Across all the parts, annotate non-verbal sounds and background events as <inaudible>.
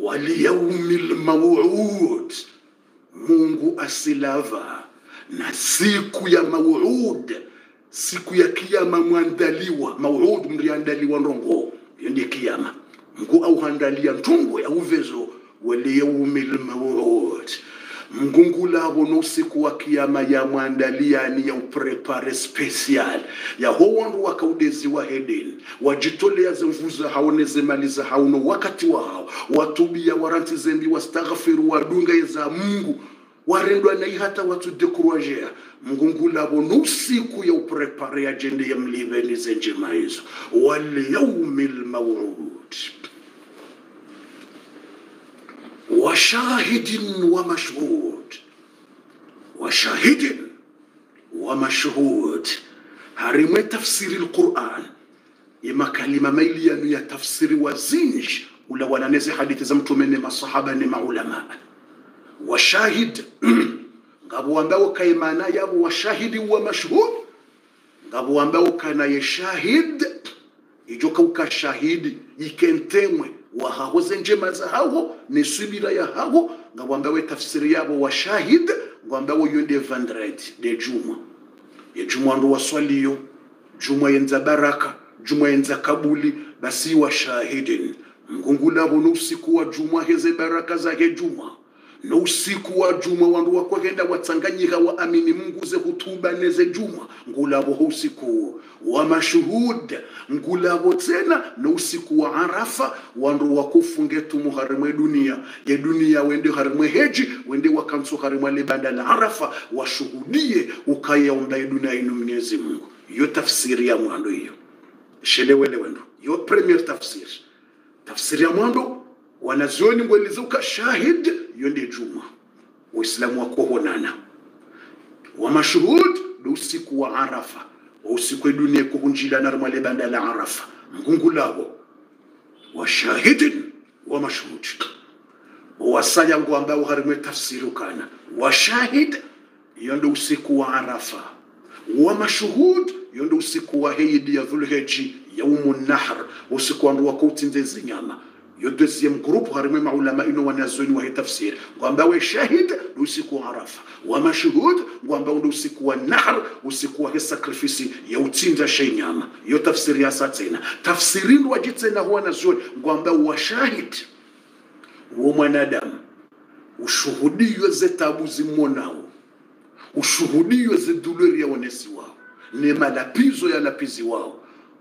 walyaumi lmauud mungu asilava. Na siku ya mauud siku ya kiama mwandaliwa mauud mliandaliwa ndongo hiyo ni kiyama. Mungu auhandalia ntungo ya uvezo. Walyaumil lmauud mngungulavo no usiku wa kiyama ya mwandaliani ya uprepare special. Ya ho wandu wakaudeziwa hedeni wajitolea zemvuza haone zemaliza hauno wakati wao. Watubia waranti zembi wastaghfiru wadunga za mungu. Warendwa nai hata watu dekruagea mngungulavo no usiku ya uprepare ya jende ya mliveni zenjema hizo. Walyaumi lmaud وشاهد ومشهود وشاهد ومشهود هرمي تفسير القرآن إما كلمة ميليا يا تفسير وزينج ولا ولا نزي حديث زمتو من الصحابة مع علماء وشاهد <clears throat> ngabu ambao kaimana yabo washahidi wa mashhud ngabu ambao kana yeshahid ijoka ukashahidi ikentemwe wahahoze njema za haho ni subira ya haho ngawambawe tafsiri yabo wa shahid ngwambawe yonde vandred de juma. Ye juma ndo waswaliyo juma yenza baraka juma yenza kabuli basi wa shahidin. Mngungulavo no usiku wa juma heze baraka zake juma no usiku wa juma wandu wakwagenda watsanganyika wa amini mungu ze hutuba neze juma. Ngulavo ho usiku wa mashuhud ngulavo tena na usiku wa arafa wandu wakufunge tumu harimwe dunia. Ye dunia wende harimwe heji wende wakansu harimwe libanda la arafa washuhudie ukayaomba dunia inu mwenyezi mungu. Yo tafsiri ya mwando hiyo. Shelewelewendo yo premier tafsiri. Tafsiri ya mwando wanazioni ngwelizeuka shahid iyo ndiye juma. Waislamu wakohonana wa mashuhud ni usiku wa arafa. Wa usiku edunia na narmale banda la arafa. Mgungu lawo wa shahidin wa mashhud wasaya ngo ambao harimwe tafsiru kana. Wa shahid iyo ndo usiku wa arafa. Wa mashhud iyo ndo usiku wa heidi ya dhulheji yaumu nahr usiku wandu wakoutinze zinyama yo deuxième groupe harimo maulama ino wanazoni wa tafsir. Kwamba we shahid ni usiku wa arafa. Wa mashhud kwamba ndo usiku wa nahr usiku wa sacrifice ya utinda shenyama yo tafsiri ya satena tafsiri ndo na huwa nazoni kwamba wa shahid. Wa mwanadamu. Ushuhudiyo ze tabu zimonao ushuhudiyo ze dulori ya wanesi wao. Ni malapizo ya lapizi wao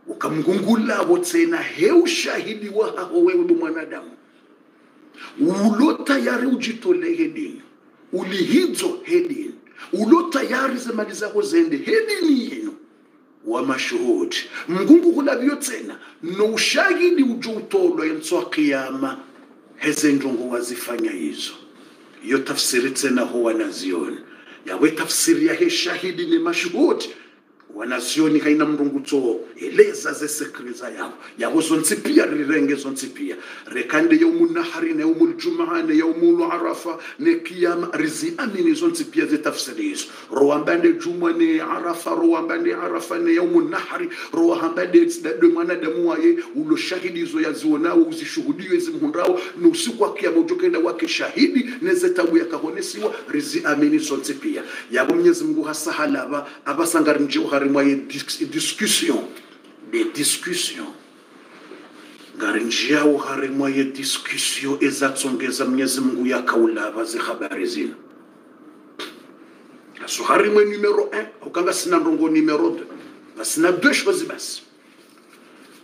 ukamngungulavo tena he ushahidi wa hao wewe mwanadamu. Ulo tayari ujitole hedini ulihidzo hedini ulo tayari zemali zako zende hedini yenu. Wa mashuhudi. Mngungu kulavyo tena no ushahidi ujo utolwa enso kiyama. Heze ndongo wazifanya hizo. Iyo tafsiri tena ho wanaziona yawe tafsiri ya he shahidi ni mashuhudi wanazioni kaina mrungu tso eleza zesekriza yavo yavo zontsipia rirenge zontsipia. Rekande yaumu nahari na yaumu ljumaa na yaumu arafa ne kiyama rizi amini zontsipia ze tafsiri hizo. Roambande juma ne arafa rowambande arafa ne yaumu nahari roambande tsidade mwanadamu waye ulo shahidi hizo yazionao uzishuhudiwe zimhundao ni usiku wa kiyama ujokenda wake shahidi neze tabu yakahonesiwa rizi amini zontsipia. Yavo mwenyezi mungu hasahalaba abasangari akarima yediscussion des discussions ngari njau harimo yediscussion ezatsongeza mnyezi mungu yakaulava zihabari zina so harimwe numero 1 ukanga sina ndongo numero 2 ngasina deux choses basi.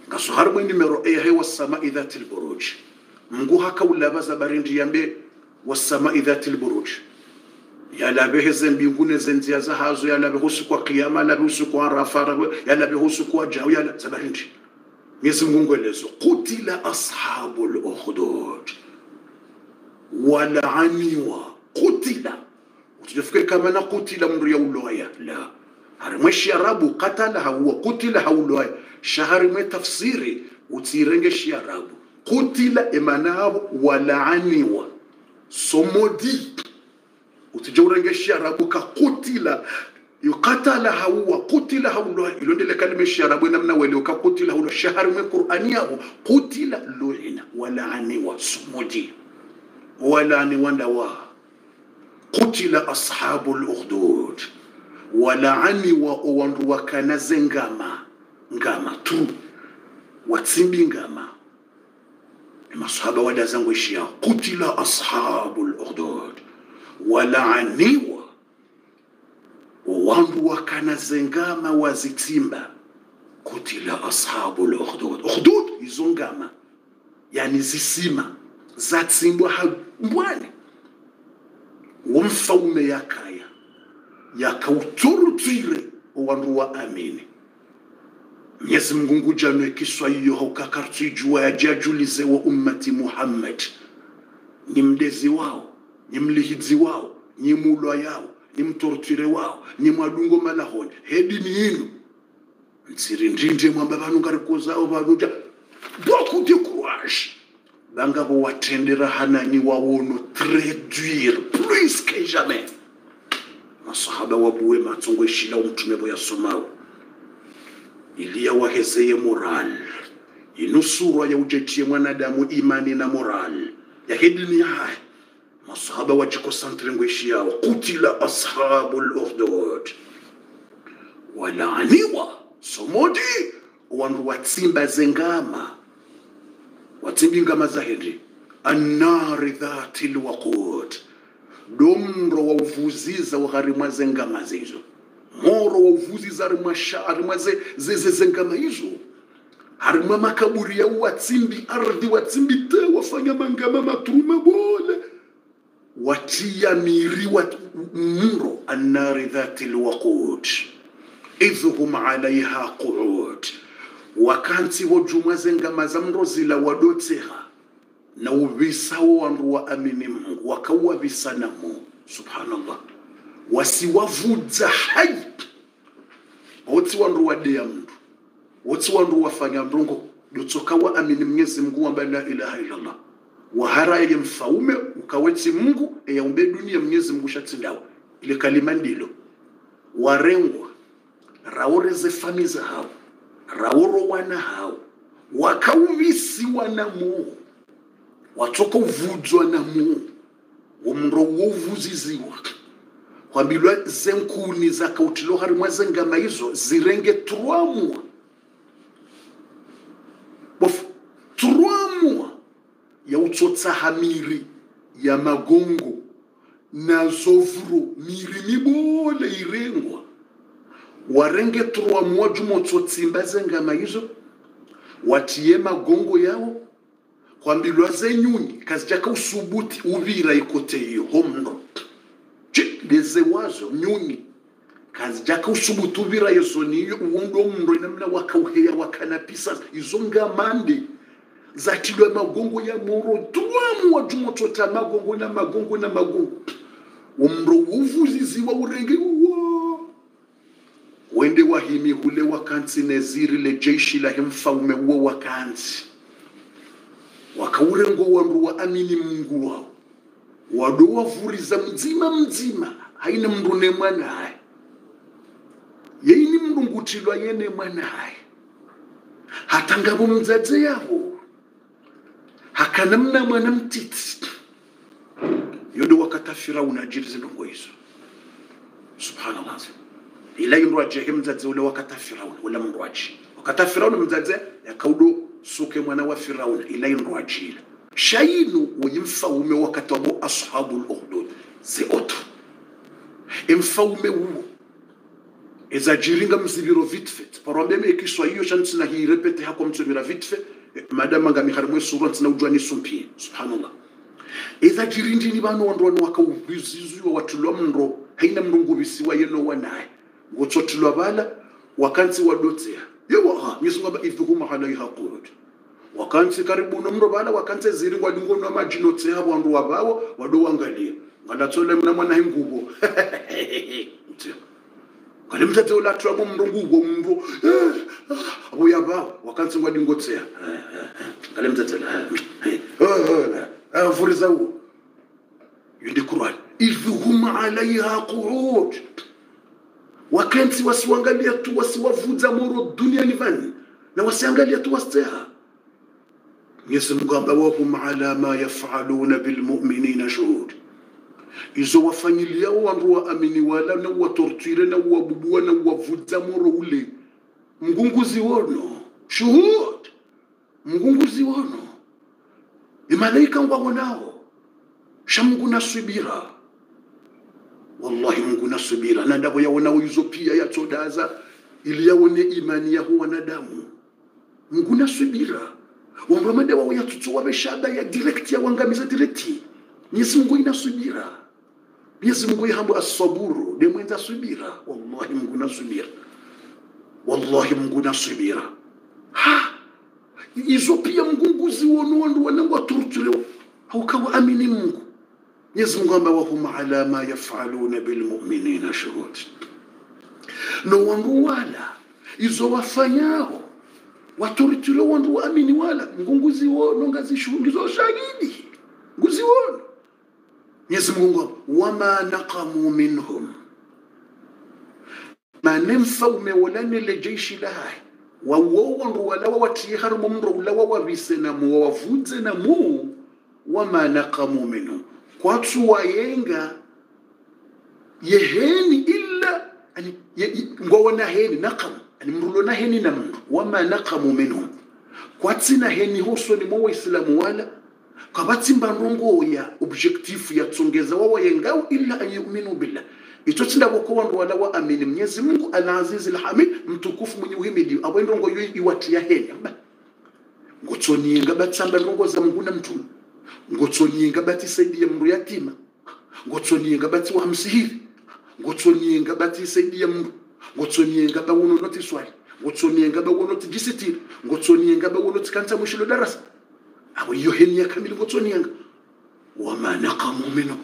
Ngaso harimwe numero 1 hewa sama idhatil buruj. Mungu hakaulava zabarindi yambe wasama idhatil buruj. Yalabe heze mbinguni zenzia za hazo yalabe husu kwa kiyama yalabe husu kwa arafa yalabe husu kwa jao yala zabarindi Mwenyezi Mungu elezo kutila ashabul ukhdud walaaniwa kutila utujafika kama na kutila mndu ya uloya la harimwe shiarabu katala hawa kutila hauloya shaharimwe tafsiri utirenge shiarabu kutila emanabo walaaniwa somodi utija urengesha arabu ka kutila yukatala hauwa kutila haulo ilondele kalime sharabu namna wele ka kutila haulo shahar me qur'ani yabo kutila lu'ina wala ani wa sumudi wala ni wanda wa qutila ashabu lukhdud walaani wa owandu wakanaze ngama ngama tu watsimbi ngama. Masahaba wada zangu ishia qutila ashabu lukhdud walaaniwa. Wandu wakanazengama wazitimba. Kutila ashabu lukhdud ukhdud. Izo ngama. Yani zisima. Zatsimbwa hambwani womfaume yakaya. Yakauturutwire owandu wa amini mwenyezi mungu ngujanwe kiswa iyo haukakartijua yajajulize wa ummati muhammad. Ni mdezi wao ni mlihidzi wao ni mulwa yao ni mtorture wao ni mwadungo malahoni hedi ni inu. Ntsiri ndinde mwamba vanhu ngarikozavo vanuta dokuti courage vangavo watendera hanani wawono traduire plus que jamais masahaba wabuwe matsongo eshila umtume voyasomao iliya wahezeye moral. Inusurwa ya ujetie mwanadamu imani na moral. Yahedini haya masahaba wajikosantre ngweshi yao. Kutila ashabu lurdud walaaniwa. Somodi wandu watsimba zengama watsimbi ngama. Za henri annari dhati lwaqud domro wa uvuziza wagharimwa zengama zizo moro wa uvuziza arimwa sha arimwa zeze zengama hizo harimwa makaburi ya watsimbi ardhi watsimbi te wafanya mangama maturuma bole watia miri wat mro annari dhati lwaqud. Idhhum alaiha qu'ud. Wakanti wojumwa zengama za mro zila wadotseha na uvisawo wandu wa amini mungu wakauwavisa na mungu subhanallah. Wasiwavudza hai wotsi wandu wadeya mndu. Wotsi wandu wafanya mrongo. Dotsoka wa amini mnyezi mungu wamba la ilaha illallah wahara ye mfaume ukawetsi mungu eyaumbe dunia mnyezi mungu shatsindawo ile kalima ndilo. Warengwa raoreze fami za hao raoro wana hao. Wakauvisiwa na muu watsoka uvudzwa na muu umro wovuziziwa kwambilwa zenkuni zakautilo harimwa zengama izo zirenge turwamua bofu trwamwa ya utsotsaha miri ya magongo na zovuro miri mibole irengwa. Warenge trwamwa jumotsotsimba zengama izo watiye magongo yawo kwambilwa zenyunyi kazi chaka usubuti uvira ikote iyo homno leze wazo nyunyi. Kazi chaka usubuti uvira yezo niyo uwondo inamna wakauheya wakanapisa izo zatilwa magongo ya moro twamu wajumotota magongo na magongo na magongo. Umro uvuziziwa urenge uwo wende wahimi hule wakansi neziri le jeshi la hemfaume uwo wakansi. Wakaurengo wandu wa amini mungu wao. Wado wavuriza mdzima mdzima haina mndu nemwana mwanaye yeini mlungutilwa yene mwanaye hata ngavo mdzadze yavo hakana namna mwana mtitsi yodo wakata firauna ajiri zinongo izo subhanallah. Ila yindu ajehe mdzadze ule wakata firauna ule mndu aji wakata firauna mzadze yakaudo suke mwana wa firauna ila shayinu shainu uyimfaume wakati wabo ashabu lukhdud zioto imfaume uwo ezajiringa mzibiro vitfe. Parwambia mekiswa hiyo hii hiirepete hako mtumira vitfe madama ngamihari mwesoro ntsina kujwani sumpie subhanallah. Eza jirindini vanowandowani wakauviziziwa watilwa mnro haina mrunguvisiwa yenowa naye. Ngotsotilwa vala wakansi wadotseha yewaha nyesingaba ifihuma halaiha qurud wakansi karibu nomro vala wakansi ziri ngwadingonwa majinotseha vandu wavawo wadowangalia ngalatsola mna mwana henguvo <laughs> ngale mtatseolatwa vomrunguvo mndu eh, ah. Nguvo mndo abuya vavo wakansi ngwadingotseha ngale mtate avuriza uwo yundi qurani idhhum alaiha qud wakensi wasiwangalia tu wasiwavudza moro duniani vani na wasiangalia tu wasteha Mwenyezi Mungu amba wahum ala ma yafaluna bilmuminina shuhud. Izo wafanyiliao wandu waamini wala na watortire na wabubuwa na uwavudza moro ule mgunguzi wono. Shuhud. Mgunguzi wono. Imalaika ngwawonao shamungu nasubira wallahi mungu nasubira na ndavo yawonao izo pia yatsodaza ili yawone imani yaho wanadamu mungu nasubira wandu wawo yatsutsuwa veshada ya direct ya wangamiza direkti Mwenyezi Mungu inasubira Mwenyezi Mungu yahambu asaburu. Demwenza wallahi Mungu nasubira wallahi Mungu nasubira ha! Izo pia wandu wanangu waturutule haukawa amini Mungu? Mwenyezi Mungu amba wahum ala ma yafaluna bilmuminina shuhud. No wandu wala izo wafanyao waturutule wandu waamini wala ngunguzi wono ngazishungizo shahidi. Nguzi wono Mwenyezi Mungu wama naqamu minhum manemfa umewolane le jeshi lahai wawowo ndu walawa watiye harimo mro ulawa warise na mu wavudze na mu wama naqamu minhum kwatsu wayenga yeheni illa ani ngwawona heni naqamu ani mrulo na heni na mru wama naqamu minhum kwatsina heni hosoni mo waislamu wala kabatsimba ndongo ya objectif ya tsongeza wawa yengao illa an yu'minu billah icho tsinda boko wandu wala wa amini. Mnyezi mungu alaziz lhamid mtukufu mwenye uhimidi abo ndongo yo iwati ya henya ba ngotsoniyenga batsamba ndongo za mungu na mtume. Ngotsoniyenga batisaidia mndu yatima. Ngotsoniyenga bati wa msihiri. Ngotsoniyenga batisaidia mndu ngotsoniyenga bawuno noti swali. Ngotsoniyenga bawono tijisitiri ngotsoniyenga bawono tikanza mushilo darasa. Abo iyo heni ya kamili ngotsoniyenga wama naqamu minhu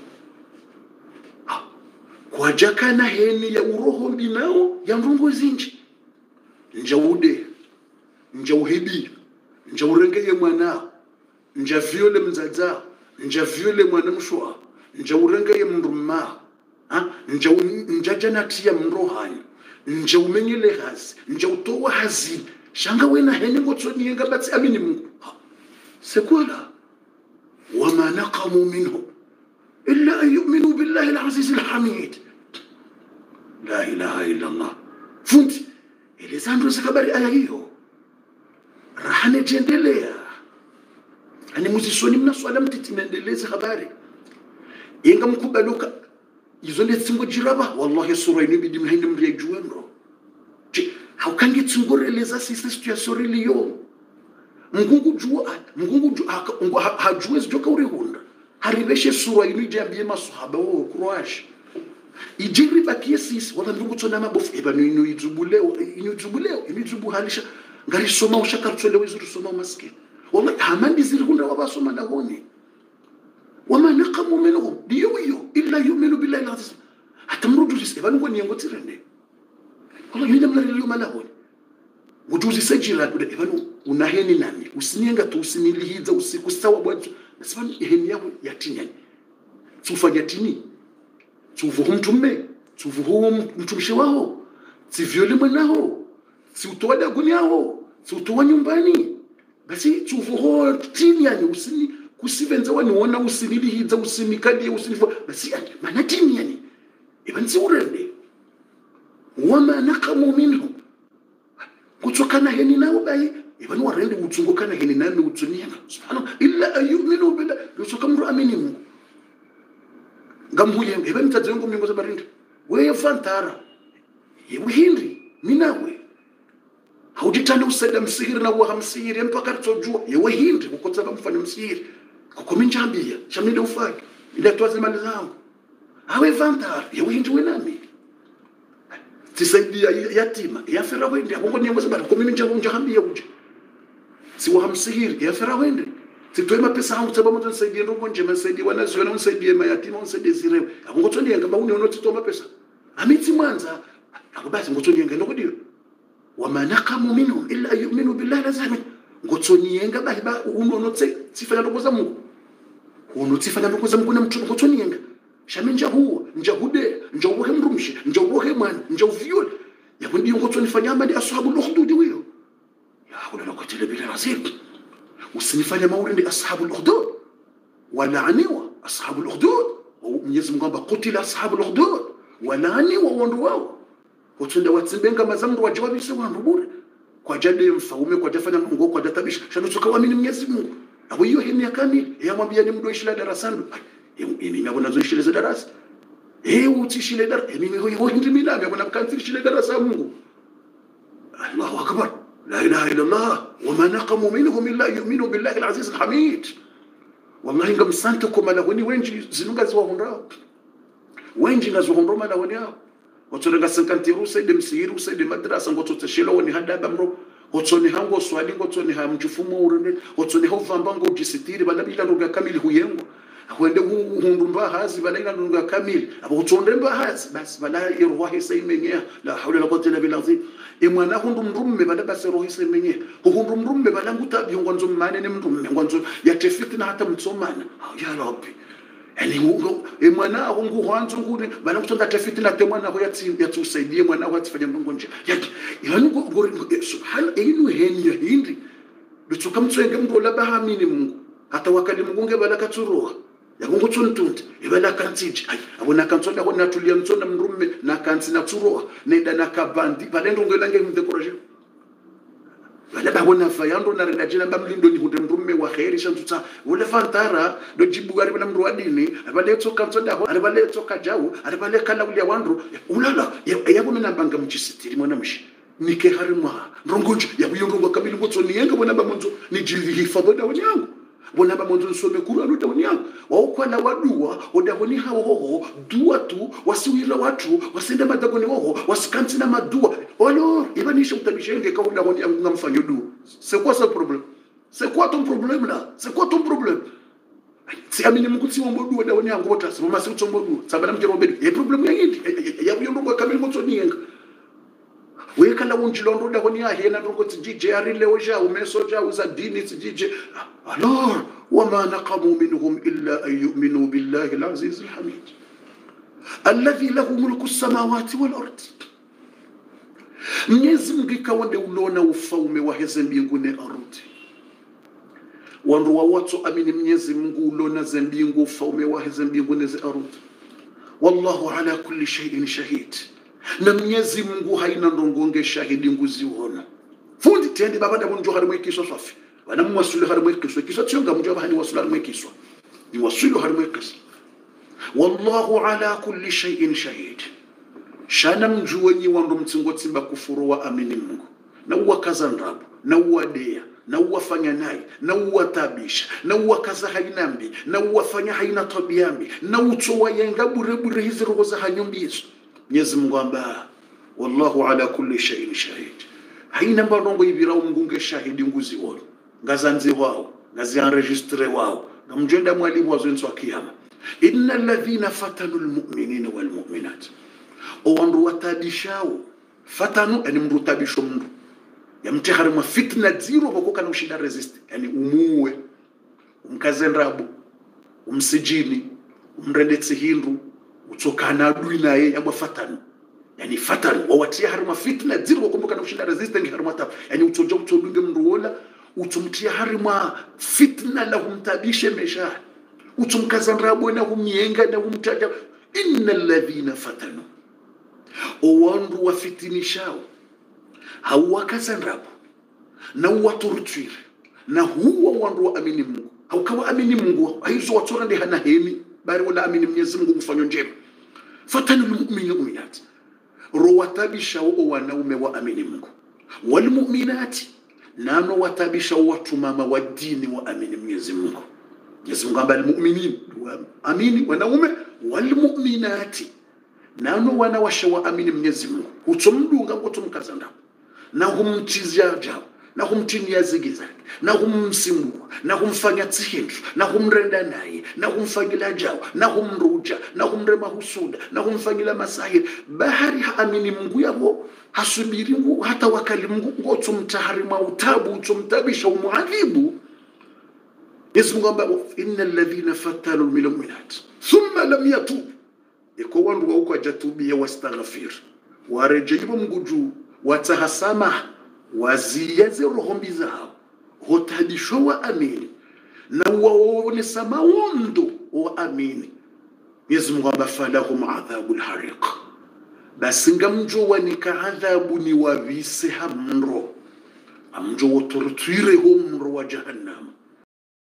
kwajakana heni ya uroho mbinao ya ndungu zinji. Njaude njauhibia njaurengeye mwanao njavyole mzadzao njavyole mwana mshwa njaurengeye mndu mmao njajanatiya njaumenyele hazi njautowa hazini shanga wena heni ngotsoniyenga amini mungu sekwala wama naqamu إلا أن يؤمنوا بالله العزيز الحميد لا إله إلا الله فهمت ile zando zakabari aya hiyo rahane jendelea ani muzisoni mnaswala mtiti naendeleze habari inga mkubaluka izo ndi tsingo jiraba wallahi sura ino bidi mhende mriye juwendo je haukangi tsingo releza sisi situation iliyo mgungu jua mgungu jua hajuwezi joka urihunda haribeshe sura ino ijambie masahaba wo kurwashi ijiri bakie sisi wala ndungu tsona mabofu. Eba no ino idzubuleo ino idzubuleo ino idzubuhalisha ngari soma maskini wallahi hamandi ziri kunda wabasoma ndahone wama naqamu minhum diyo iyo illa yu'minu billahi al-aziz hata mrudu jisi eba ngo niyango tirende wallahi yina mla lilo malahone ngujuzi sajira eba no unaheni nani? Usinienga tu usinilihiza usiku sawa bwadzo nasema iheni yabo yatinyani tsufanya tini tsuvuhu mtume? Tsuvuhu mtumishi wao? Tsivyole mwanaho tsiutoa daguni yao? Tsiutoa nyumbani? Basi tsuvuhu tini yani? Usini kusivenza wani usinilihidza usinikadie usinifo basi yani mana tini yani? Iban tsiurende wama nakamu minhu kutsokana heni nao bayi ivan warende utsungukana heni nami utsunianga subhanahu illa ayuminu yu'minu billah lusoka mndu amini mungu ngamhuye ivan mtadze ngo za zabarindi weye fantara. Yemuhindi minawe. Haujitanda usenda msihiri na waha msihiri mpaka tsojua yewe hindi kukotsa kamfanya msihiri. Kukomi njambia shamile ufaki ila twaze mali zangu. Awe fantara. Yewe hindi wenami tisaidia yatima. Yafera wende abongo nyengo zabari komi njambo njambia uje siwa hamsihiri yafera wende. Sitoe mapesa hangu tsaba mtu nisaidie ndongo njema nisaidie sio na nisaidie mayatima nisaidie zirewe. Akungotwa ndiye yanga bauni ono tito mapesa. Amitsi mwanza. Akubasi ngotsondi yanga ndokudiyo wama naqamu minhum illa yu'minu billahi lazima ngotwa ndiye bahi ba unono tse tsifanya ndongo za Mungu. Uno tsifanya ndongo za Mungu na mtu ngotsoni yenga shame njahuwa njahude uwe mrumshi njauwohe mwana njauvyole yakundi ngotsoni nifanya amadi ashabu lukhududi wiyo ya hawla la quwwata illa billah azim usinifanye mauri ndi ashabul ukhdud walaaniwa ashabul ukhdud mwenyezi mungu amba kutila ashabul ukhdud walaaniwa wandu wao utunda watsimbenga mazamndu wajawabise wandu bure kwajade mfaume kwajafanya mungu kwajatabisha shanutsoka wamini mwenyezi mungu abo hiyo hemi ya kamili yamwambia ni mdo ishila darasani mimi ngabona zo ishile za darasa eh utishile darasa mimi ho hindi mila ngabona kanzi ishile darasa mungu Allahu akbar لا إله إلا الله وما نقموا منهم إلا يؤمنوا بالله العزيز الحميد. والله إنكم سنتكم على وين وين زنوغا زوهم راب وين جينا زوهم روما على وين ياو وتنغا سنكنتي روسا دم سيرو سيد مدرسة وتتشيلو وني هادا بامرو وتوني هانغو سوالي وتوني هام جفومو رنين وتوني هوفا بانغو جسيتيري بلا بيلا نوغا كامل هو ينغو wende kuhundu mbahazi balaila ndoga kamili. Abo mbahazi basi bala irwahi imenyeha la hawla la quwata illa billah imwana hundu mrumme bala basi rohi imenyeha hundu mrumme bala ngutabi ngwanzo mmane ne mrumme. Ngwanzo yatefitna hata mtsomana. Ya rabbi. Yani ngo imwana aho nguhanzo ngune vala kutonda tafiti na temwana aho yatsi yatsusaidie mwana aho atsifanya ndongo nje. Yati yani ngo ngo subhana inu heni ya hindi. Bitsuka mtswenge mngo la bahamini mungu. Hata wakali mungu ngebala katsuruha ibala kantsiji ay abona ko natulia mtsona mrumme nakantsi na tsuruha nenda na kabandi balendo vale babona fa yando na renda jina bamlindo ni hunde mrumme wa khairi shantutsa. Wala fantara do jibu ari bana mru adini abale tsoka tsonda ho ari bale tsoka jawu ari bale kala ulia wandu ulala yabo muchisitiri mwana mushi. Nike hari mwa ndongoje yabu yongo kamili ngotso niyenga bona bamonzo ni jili hifadho da wanyangu bona bamonzo nsome kuru aluta wanyangu waukwana wadua odahoni hawo hoho dua tu wasiwila watu wasenda madagoni hoho wasikanti na madua. Alors ibanisha utabishenge ka odahoni yangu ngamfanyo duwa. Se kwa sa problem? Se kwa ton problem la? Se kwa ton problem? Si amini mungu si wombo dua dahoni yangu wota mama si utsombo dua sabana mjero mbedu e problem ya hindi ya buyondo kwa kamili motso niyenga wekala unjilondo dahoni ya hena ndongo tijije arile oja umesoja uza dini tijije alors وما نقموا منهم إلا أن يؤمنوا بالله العزيز الحميد الذي له ملك السماوات والأرض Mwenyezi Mungu ikawa ndio unaona ufalme wa hizi mbingu na ardhi. Wandu wa watu amini Mwenyezi Mungu unaona za mbingu ufalme wa hizi mbingu na ardhi. Wallahu ala kulli shay'in shahid. Na mnyezi Mungu haina ndongonge shahidi nguziona. Fundi tende baba da bunjo hari swafi. Bana mwasulu harimwe kiswa kiswa tsionga mjo bahani wasulu harimwe kiswa Ni wasulu harimwe kiswa Wallahu ala kulli shay'in shahid. shana mjuwenyi wando mtsingo tsimba kufuru wa amini mungu. Na uwakaza ndabu na uwadea na uwafanya naye na uwatabisha na uwakaza hainambi na uwafanya haina tabiambi na utowa yenga burebure hizi roho za hanyumbizo mwenyezi mungu amba wallahu ala kulli shay'in shahid. Haina mbanongo ibirao mngunge shahidi nguzi wao ngazanzi wao ngazianregistre wao ngamjenda mwalimu wazo wa kiyama. Inna alladhina fatanu almu'minina walmu'minat. Owandu watadishao fatanu yani mndu utabisho mndu. Yamtehari mwa fitna dziro vokokana ushida resist yani umuwe umkazendrabu umsijini umrende hindu utsokana adui naye yabwa fatanu yani fatanu wawatia hari mwa fitna dziri vokombokana ushida resist ngi hari mwa tabu yani utsoja utsodunge mndu wola utsomtia hari fitna la humtabishe mesha. Utsomkazandrabu na humienga na humtaja. Inna alladhina fatanu. Owandu wafitinishao hauwakazandrapo na uwaturutwire na huwa wandu wa amini mungu. Haukawa amini mungu haizo watsora ndi hana bari wala amini mwenyezi mungu kufanywa njema. Fatanu mu'minu mu'minat. Ruwatabisha wa wanaume wa amini mungu. Walmuminati nano watabisha watu mama wa dini wa amini mwenyezi mungu. Mwenyezi mungu amba almuminin. Amini wanaume. Walmuminati nano wana washa wa amini mwenyezi mungu. Hutsomdunga ngotsomkazanda na humtizia jao na humtinia zigi zake na kumsimua na kumfanya tsihindlu na kumrenda naye na kumfanyila jawa na kumruja na kumrema husuda na kumfanyila masahiri bahari haamini mungu yavo hasubiri ngu hata wakali mungu ngotsomtahari mwa utabu utsomtabisha umuadhibu Yesu Mungu amba inna alladhina fatanu almu'minat thumma lam yatubu. Iko wandu wauko ajatubia wastaghfir. Wareje ibo mguju watahasama waziyeze rohombi zao hotadisho wa amini. Na waonesa mawondo wa amini. Mwenyezi Mungu abafalahum adhabu lhariq basi ngamjowa nika adhabu ni wavise hamro. Amjo wotortwire ho mro wa jahannam